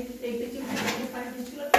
Entre tipo de faz de fila,